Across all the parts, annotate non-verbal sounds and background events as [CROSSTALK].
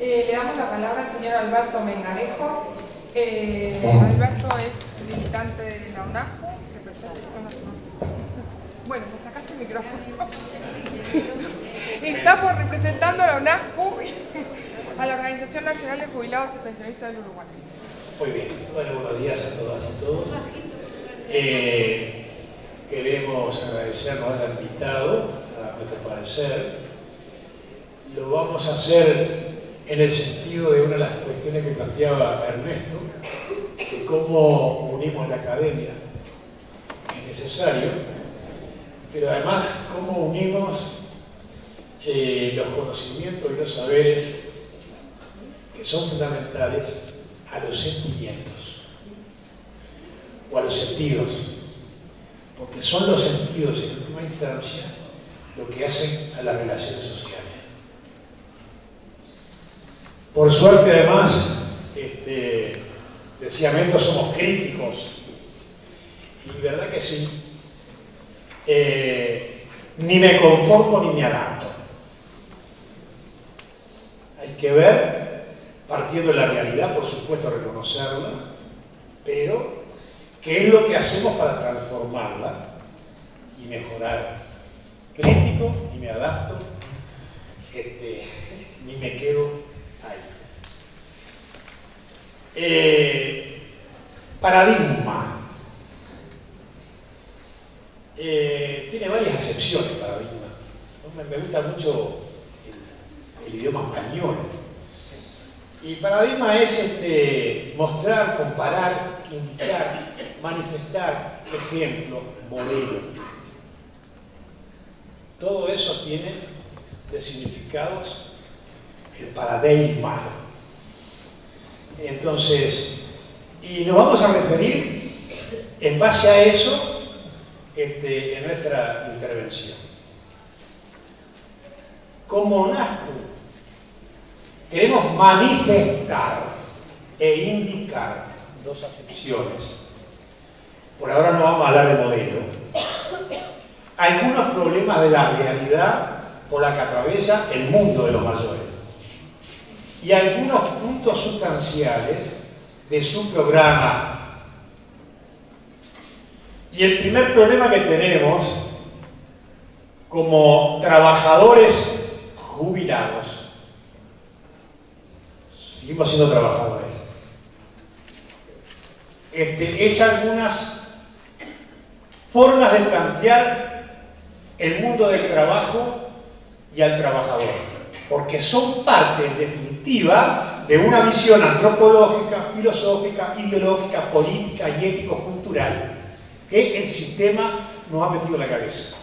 Eh, le damos la palabra al señor Alberto Mengarejo. Eh, Alberto es militante de la UNAFU, Bueno, me sacaste el micrófono. [LAUGHS] Estamos representando a la UNAFU, a la Organización Nacional de Jubilados y Pensionistas del Uruguay. Muy bien, bueno, buenos días a todas y todos. Eh, queremos agradecernos al invitado a nuestro parecer. Lo vamos a hacer en el sentido de una de las cuestiones que planteaba Ernesto, de cómo unimos la academia, es necesario, pero además cómo unimos eh, los conocimientos y los saberes que son fundamentales a los sentimientos o a los sentidos, porque son los sentidos en última instancia lo que hacen a las relaciones sociales. Por suerte además, este, decía somos críticos, y verdad que sí, eh, ni me conformo ni me adapto. Hay que ver partiendo de la realidad, por supuesto, reconocerla, pero ¿qué es lo que hacemos para transformarla y mejorar? Crítico, ni me adapto, este, ni me quedo. Eh, paradigma. Eh, tiene varias acepciones, paradigma. Me, gusta mucho el idioma español y paradigma es este, mostrar, comparar, indicar, manifestar, ejemplo, modelo. Todo eso tiene de significados el paradigma. Entonces, y nos vamos a referir en base a eso este, en nuestra intervención. Como NASCO queremos manifestar e indicar dos acepciones. Por ahora no vamos a hablar de modelo. Algunos problemas de la realidad por la que atraviesa el mundo de los mayores. Y algunos puntos sustanciales de su programa. Y el primer problema que tenemos como trabajadores jubilados seguimos siendo trabajadores. Este, es algunas formas de plantear el mundo del trabajo y al trabajador, porque son parte en de una visión antropológica, filosófica, ideológica, política y ético-cultural que el sistema nos ha metido en la cabeza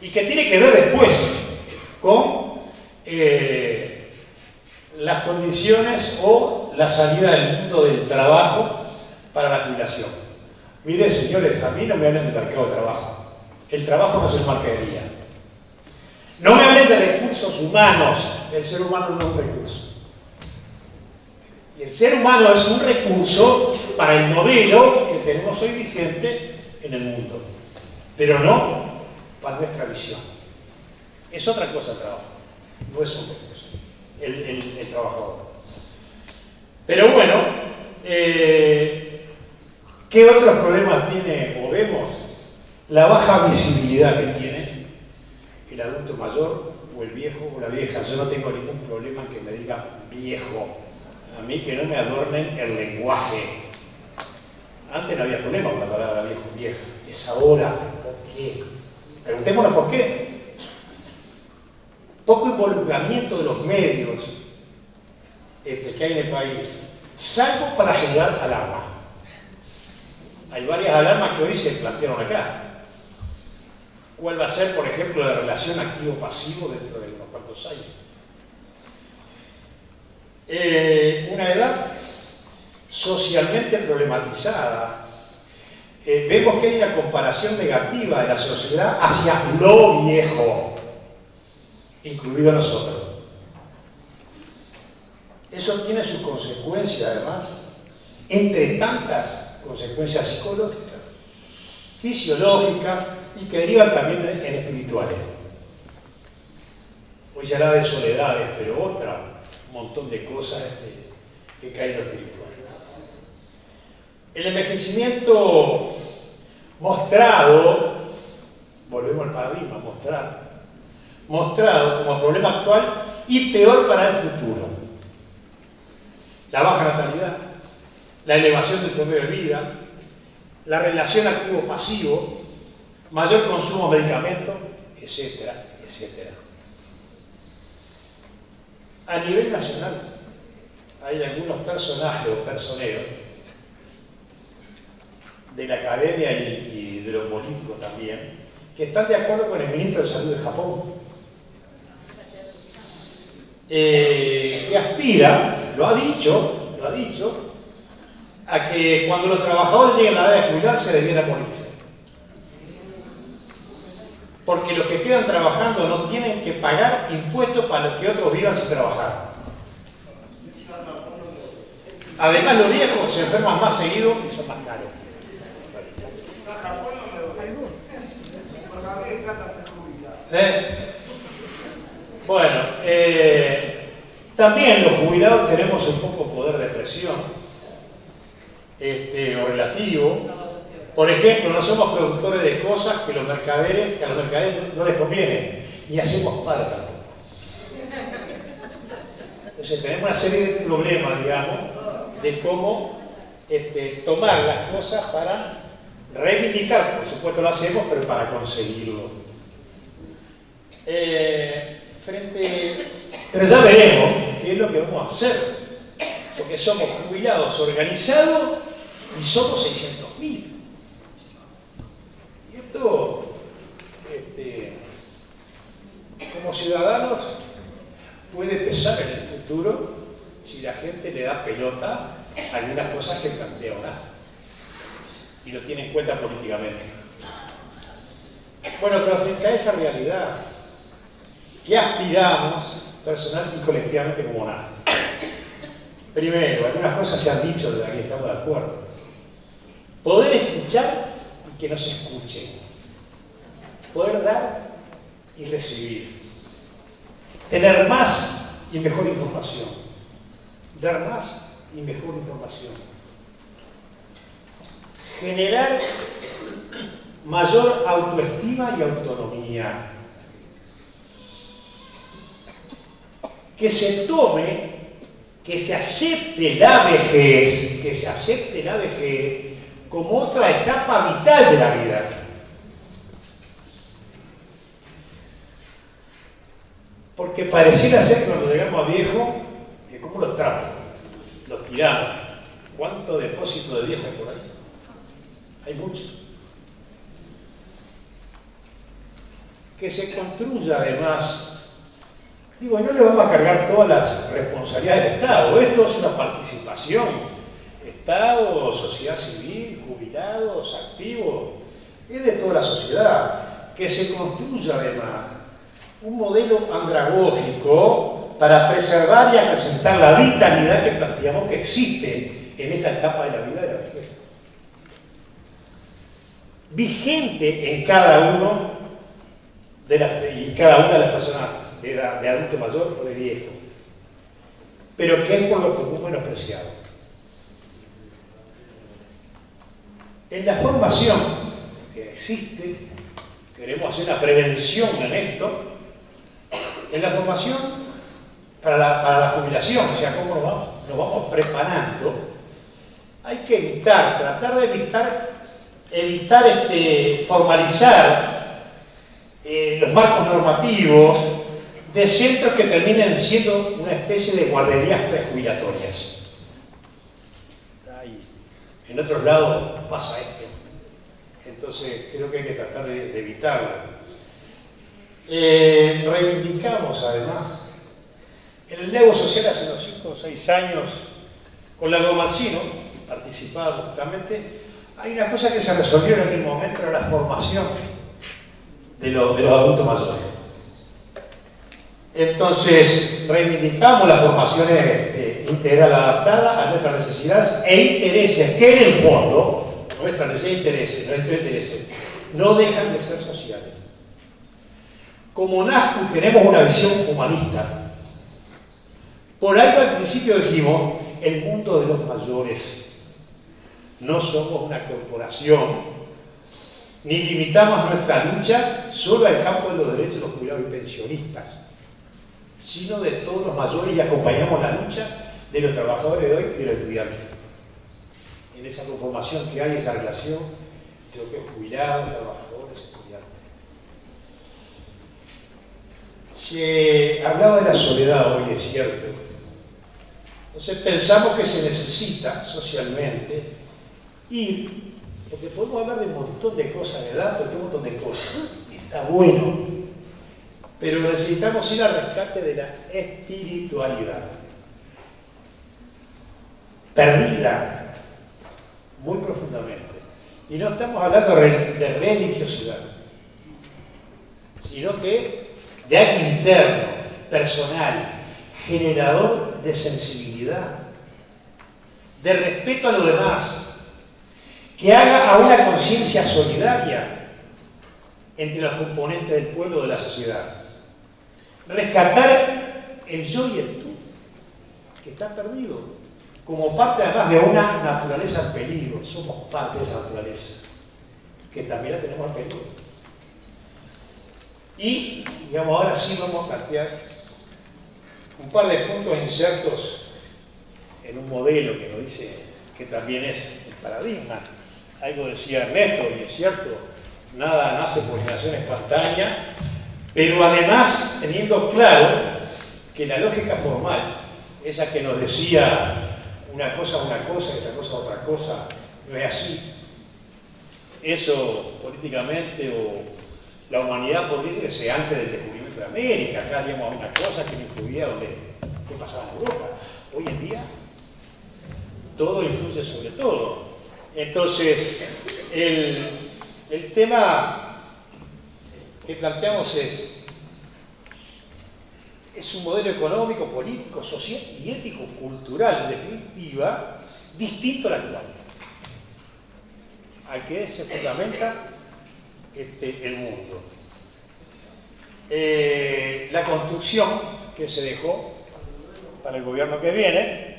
y que tiene que ver después con eh, las condiciones o la salida del mundo del trabajo para la jubilación. Miren, señores, a mí no me hablen de mercado de trabajo. El trabajo no es mercadería. No me hablen de recursos humanos. El ser humano no es un recurso. Y el ser humano es un recurso para el modelo que tenemos hoy vigente en el mundo. Pero no para nuestra visión. Es otra cosa el trabajo. No es un recurso el, trabajador. Pero bueno, eh, ¿qué otros problemas tiene o vemos? La baja visibilidad que tiene el adulto mayor o el viejo o la vieja. Yo no tengo ningún problema que me digan viejo. A mí que no me adornen el lenguaje. Antes no había problema con la palabra viejo vieja. Es ahora. ¿Por qué? Preguntémonos por qué poco involucramiento de los medios este, que hay en el país, salvo para generar alarma. Hay varias alarmas que hoy se plantearon acá. ¿Cuál va a ser, por ejemplo, la relación activo-pasivo dentro de unos cuantos años? Eh, una edad socialmente problematizada. Eh, vemos que hay una comparación negativa de la sociedad hacia lo viejo incluido nosotros. Eso tiene sus consecuencias, además, entre tantas consecuencias psicológicas, fisiológicas y que derivan también en espirituales. Hoy se habla de soledades, pero otra un montón de cosas este, que caen en lo espiritual. El envejecimiento mostrado, volvemos al paradigma, mostrado, mostrado como problema actual y peor para el futuro. La baja natalidad, la elevación del promedio de vida, la relación activo-pasivo, mayor consumo de medicamentos, etcétera, etcétera. A nivel nacional, hay algunos personajes o personeros de la academia y, de lo político también, que están de acuerdo con el ministro de Salud de Japón, eh, que aspira, lo ha dicho, lo ha dicho, a que cuando los trabajadores lleguen a la edad de jubilarse debiera morirse. Porque los que quedan trabajando no tienen que pagar impuestos para que otros vivan sin trabajar. Además, los viejos se enferman más seguido y son más caros. Bueno, eh, también los jubilados tenemos un poco poder de presión este, o relativo. Por ejemplo, no somos productores de cosas que, los mercaderes, que a los mercaderes no les conviene y hacemos para tampoco. Entonces tenemos una serie de problemas, digamos, de cómo este, tomar las cosas para reivindicar, por supuesto lo hacemos, pero para conseguirlo. Eh, frente, pero ya veremos qué es lo que vamos a hacer, porque somos jubilados organizados y somos 600.000. Y esto, este, como ciudadanos, puede pesar en el futuro si la gente le da pelota a algunas cosas que plantea ahora y lo tiene en cuenta políticamente. Bueno, pero frente a esa realidad, ¿qué aspiramos personal y colectivamente como nada? Primero, algunas cosas se han dicho de las que estamos de acuerdo. Poder escuchar y que nos escuchen. Poder dar y recibir. Tener más y mejor información. Dar más y mejor información. Generar mayor autoestima y autonomía. Que se tome, que se acepte la vejez, que se acepte la vejez como otra etapa vital de la vida. Porque pareciera ser cuando llegamos a viejo, como los trapos, los tiramos. ¿Cuánto depósito de viejo hay por ahí? Hay mucho. Que se construya además, digo, no le vamos a cargar todas las responsabilidades del Estado, esto es una participación. Estado, sociedad civil, jubilados, activos, es de toda la sociedad. Que se construya además un modelo andragógico para preservar y acrecentar la vitalidad que planteamos que existe en esta etapa de la vida de la vejez vigente en cada uno de las, cada una de las personas de, de adulto mayor o de viejo, pero que es por lo común menospreciado. En la formación que existe, queremos hacer una prevención en esto, en la formación para la, para la jubilación, o sea, cómo nos vamos, nos preparando, hay que evitar, tratar de evitar evitar este, formalizar eh, los marcos normativos de centros que terminen siendo una especie de guarderías prejubilatorias. En otros lados pasa esto. Entonces creo que hay que tratar de, evitarlo. Eh, reivindicamos además en el Lego Social hace unos 5 o 6 años con la Domarcino, participaba justamente, hay una cosa que se resolvió en aquel momento, era la formación de, los adultos mayores. Entonces, reivindicamos la formación este, integral adaptada a nuestras necesidades e intereses, que en el fondo, nuestras necesidades e intereses, nuestros intereses, no dejan de ser sociales. Como NASCU tenemos una visión humanista, Por algo al principio dijimos, el mundo de los mayores. No somos una corporación, ni limitamos nuestra lucha solo al campo de los derechos de los jubilados y pensionistas, sino de todos los mayores y acompañamos la lucha de los trabajadores de hoy y de los estudiantes. En esa conformación que hay, esa relación entre lo que es estudiantes. Se hablaba de la soledad hoy, es cierto. Entonces pensamos que se necesita socialmente ir porque podemos hablar de un montón de cosas, de datos, de un montón de cosas. Está bueno. Pero necesitamos ir al rescate de la espiritualidad. Perdida muy profundamente. Y no estamos hablando de religiosidad, sino que de algo interno, personal, generador de sensibilidad, de respeto a lo demás, que haga a una conciencia solidaria entre los componentes del pueblo de la sociedad. Rescatar el yo y el tú, que está perdido, como parte además de una naturaleza en peligro. Somos parte de esa naturaleza, que también la tenemos en peligro. Y, digamos, ahora sí vamos a plantear un par de puntos insertos en un modelo que nos dice que también es el paradigma algo decía Ernesto, y es cierto, nada nace por generación espontánea, pero además teniendo claro que la lógica formal, esa que nos decía una cosa una cosa y otra cosa otra cosa, no es así. Eso políticamente o la humanidad podría ser antes del descubrimiento de América, acá digamos una cosa que no influía donde qué pasaba en Europa. Hoy en día todo influye sobre todo. Entonces, el, tema que planteamos es, es un modelo económico, político, social y ético-cultural, en definitiva, distinto al actual, al que se fundamenta este, el mundo. Eh, la construcción que se dejó para el gobierno que viene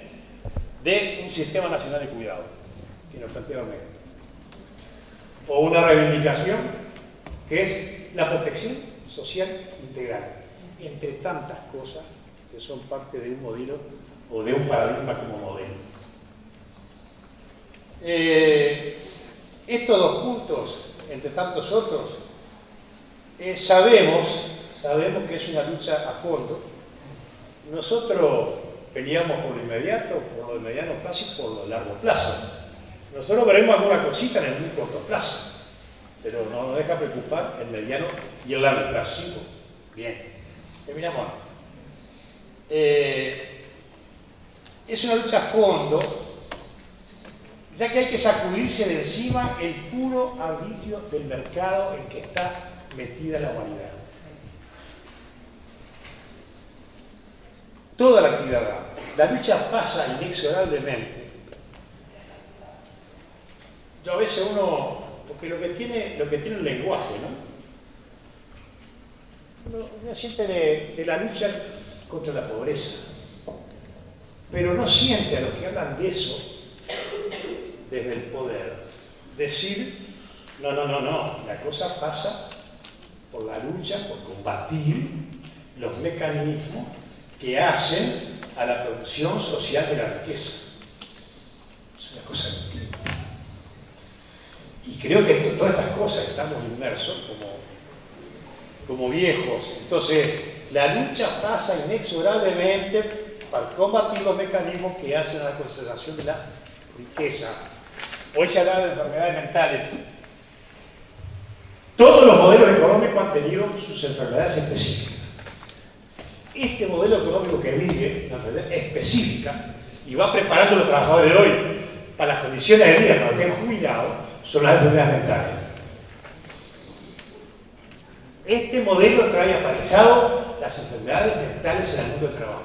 de un sistema nacional de cuidado que nos plantea O una reivindicación que es la protección social integral, entre tantas cosas que son parte de un modelo o de un paradigma como modelo. Eh, estos dos puntos, entre tantos otros, eh, sabemos, sabemos que es una lucha a fondo. Nosotros veníamos por lo inmediato, por lo mediano plazo y por lo largo plazo. Nosotros veremos alguna cosita en el muy corto plazo, pero no nos deja preocupar el mediano y el largo plazo. Bien, terminamos. Eh, es una lucha a fondo, ya que hay que sacudirse de encima el puro arbitrio del mercado en que está metida la humanidad. Toda la actividad, la lucha pasa inexorablemente yo a veces uno, porque lo que tiene, lo que tiene el lenguaje, ¿no? Uno, siente de, la lucha contra la pobreza, pero no siente a los que hablan de eso desde el poder decir, no, no, no, no, la cosa pasa por la lucha, por combatir los mecanismos que hacen a la producción social de la riqueza. Es una cosa y creo que todas estas cosas estamos inmersos como, como viejos. Entonces, la lucha pasa inexorablemente para combatir los mecanismos que hacen a la conservación de la riqueza. Hoy se habla de enfermedades mentales. Todos los modelos económicos han tenido sus enfermedades específicas. Este modelo económico que vive una enfermedad específica y va preparando a los trabajadores de hoy para las condiciones de vida cuando estén jubilados, son las enfermedades mentales. Este modelo trae aparejado las enfermedades mentales en el mundo del trabajo.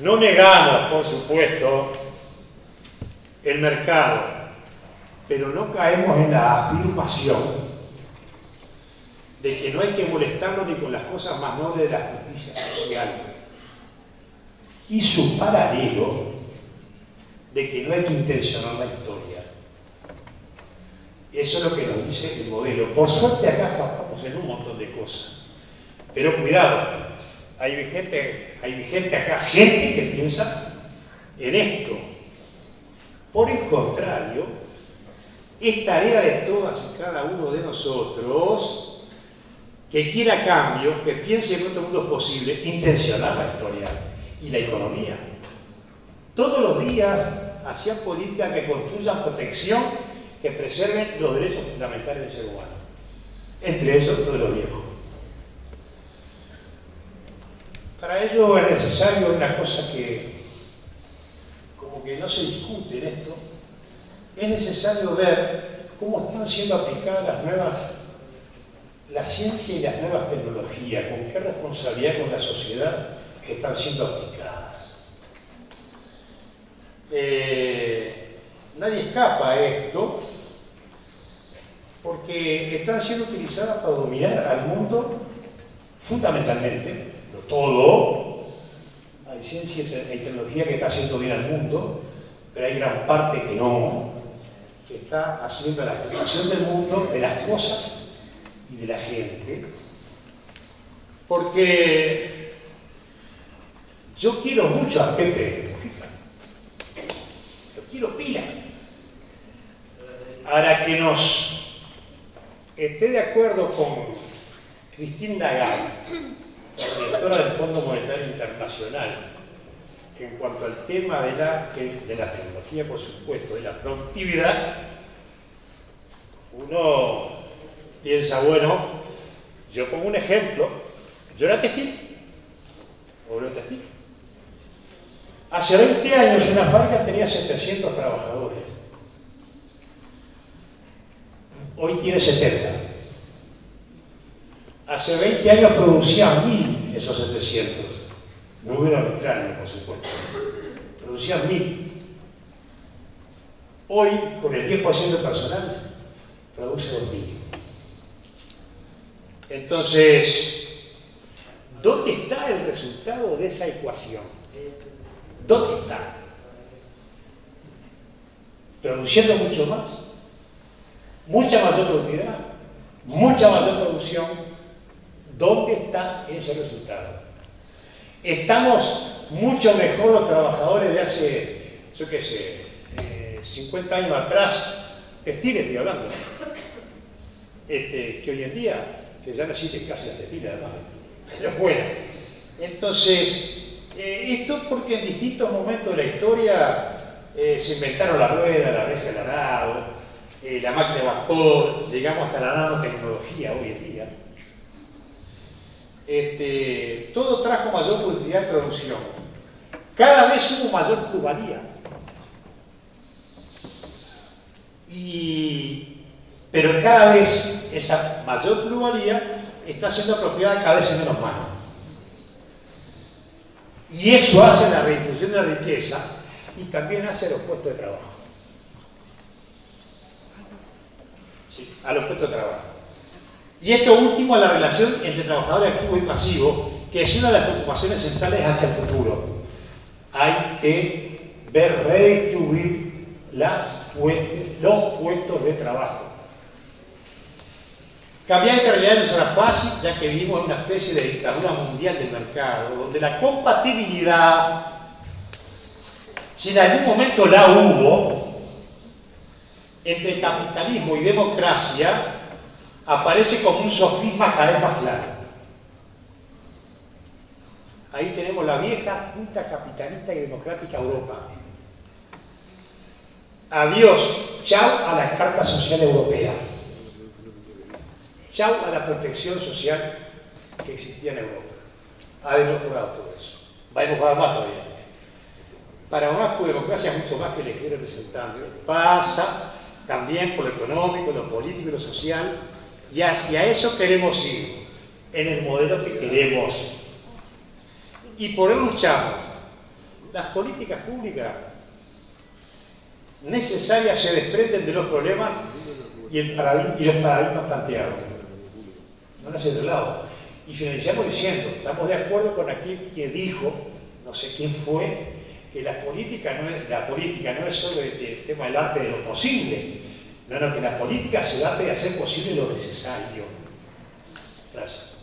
No negamos, por supuesto, el mercado, pero no caemos en la afirmación de que no hay que molestarlo ni con las cosas más nobles de la justicia social. y su paralelo de que no hay que intencionar la historia. Eso es lo que nos dice el modelo. Por suerte acá escapamos en un montón de cosas. Pero cuidado, hay gente, hay gente acá, gente que piensa en esto. Por el contrario, es tarea de todas y cada uno de nosotros que quiera cambios, que piense en otro mundo posible, intencionar la historia y la economía. Todos los días hacían políticas que construyan protección, que preserven los derechos fundamentales del ser humano. Entre ellos todos los viejos. Para ello es necesario una cosa que que no se discute en esto, es necesario ver cómo están siendo aplicadas las nuevas, la ciencia y las nuevas tecnologías, con qué responsabilidad con la sociedad están siendo aplicadas. Eh, nadie escapa a esto porque están siendo utilizadas para dominar al mundo fundamentalmente, no todo, ciencia y tecnología que está haciendo bien al mundo, pero hay gran parte que no, que está haciendo la explotación del mundo, de las cosas y de la gente. Porque yo quiero mucho a Pepe lo quiero pila. Ahora que nos esté de acuerdo con Cristina Lagarde, directora del Fondo Monetario Internacional, en cuanto al tema de la, de la tecnología, por supuesto, de la productividad, uno piensa, bueno, yo pongo un ejemplo, yo era testigo, o era testigo. Hace 20 años una fábrica tenía 700 trabajadores. Hoy tiene 70. Hace 20 años producían 1000 esos 700. No hubiera arbitrario, por supuesto. Producían mil. Hoy, con el 10% personal, produce dos mil. Entonces, ¿dónde está el resultado de esa ecuación? ¿Dónde está? Produciendo mucho más, mucha mayor productividad, mucha mayor producción. ¿Dónde está ese resultado? Estamos mucho mejor los trabajadores de hace, yo qué sé, 50 eh, años atrás, textiles estoy hablando, este, que hoy en día, que ya no existen casi las textiles además, pero. Entonces, eh, esto porque en distintos momentos de la historia eh, se inventaron la rueda, la reja del arado, la máquina de vapor, llegamos hasta la nanotecnología hoy en día. Este, todo trajo mayor productividad de producción. Cada vez hubo mayor pluralía. pero cada vez esa mayor pluralía está siendo apropiada cada vez en menos manos. Y eso hace la redistribución de la riqueza y también hace los puestos de trabajo. a los puestos de trabajo. Y esto último a la relación entre trabajador activo y pasivo, que es una de las preocupaciones centrales hacia el futuro. Hay que ver redistribuir las fuentes, los puestos de trabajo. Cambiar esta realidad no será fácil, ya que vivimos en una especie de dictadura mundial del mercado, donde la compatibilidad, si en algún momento la hubo, entre capitalismo y democracia, aparece como un sofisma cada vez más claro. Ahí tenemos la vieja junta capitalista y democrática Europa. Adiós, chao a la Carta Social Europea. Chao a la protección social que existía en Europa. Ha mejorado todo eso. Va a más todavía. Para una democracia mucho más que elegir representantes. Pasa también por lo económico, lo político y lo social y hacia eso queremos ir, en el modelo que queremos. Y por eso luchamos. Las políticas públicas necesarias se desprenden de los problemas y, el los paradigmas planteados. No es otro lado. Y finalizamos diciendo, estamos de acuerdo con aquel que dijo no sé quién fue, que la política no es, la política no es solo el, tema del arte de lo posible, no, no, que la política el arte de hacer posible lo necesario. Gracias.